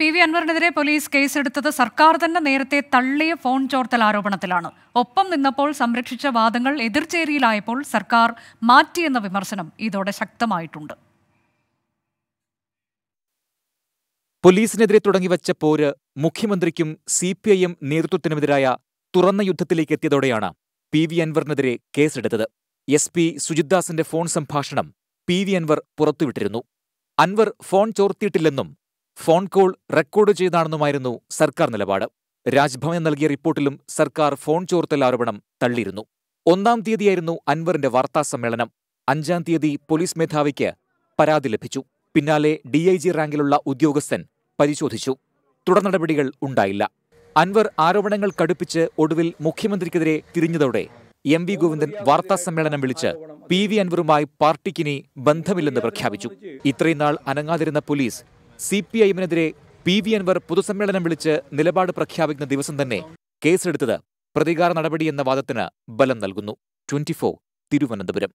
P V അൻവറിനെതിരെ police കേസെടുത്തത് സർക്കാർ തന്നെ നേരത്തെ തള്ളിയ ഫോൺ ചോർത്തൽ ആരോപണത്തിലാണ്. ഒപ്പം നിന്നപ്പോൾ സംരക്ഷിച്ച വാദങ്ങൾ എതിർചേരിയിലായപ്പോൾ സർക്കാർ മാറ്റിയെന്ന വിമർശനം ഇതോടെ ശക്തമായിട്ടുണ്ട്. പോലീസിനെതിരെ തുടങ്ങിവച്ച പോര് മുഖ്യമന്ത്രിക്കും സി പി ഐ എം നേതൃത്വത്തിനുമെതിരായ തുറന്ന യുദ്ധത്തിലേക്ക് എത്തിയതോടെയാണ് പി വി അൻവറിനെതിരെ കേസെടുത്തത്. എസ് പി സുജിത്ദാസിന്റെ ഫോൺ സംഭാഷണം പി വി അൻവർ പുറത്തുവിട്ടിരുന്നു. അൻവർ ഫോൺ ചോർത്തിയിട്ടില്ലെന്നും ഫോൺ കോൾ റെക്കോർഡ് ചെയ്താണെന്നുമായിരുന്നു സർക്കാർ നിലപാട്. രാജ്ഭവൻ നൽകിയ റിപ്പോർട്ടിലും സർക്കാർ ഫോൺ ചോർത്തൽ ആരോപണം തള്ളിയിരുന്നു. ഒന്നാം തീയതിയായിരുന്നു അൻവറിന്റെ വാർത്താ സമ്മേളനം. അഞ്ചാം തീയതി പോലീസ് മേധാവിക്ക് പരാതി ലഭിച്ചു. പിന്നാലെ ഡിഐജി റാങ്കിലുള്ള ഉദ്യോഗസ്ഥൻ പരിശോധിച്ചു. തുടർ നടപടികൾ ഉണ്ടായില്ല. അൻവർ ആരോപണങ്ങൾ കടുപ്പിച്ച് ഒടുവിൽ മുഖ്യമന്ത്രിക്കെതിരെ തിരിഞ്ഞതോടെ എം വി ഗോവിന്ദൻ വാർത്താസമ്മേളനം വിളിച്ച് പി വി അൻവറുമായി പാർട്ടിക്കിനി ബന്ധമില്ലെന്ന് പ്രഖ്യാപിച്ചു. ഇത്രയും നാൾ അനങ്ങാതിരുന്ന police C P I P V Anvar പൊതുസമ്മേളനം വിളിച്ച് നിലപാട് പ്രഖ്യാപിക്കുന്ന ദിവസം തന്നെ കേസെടുത്തത് പ്രതികാര നടപടി എന്ന വാദത്തിന് ബലം നൽകുന്നു. ട്വന്റി തിരുവനന്തപുരം.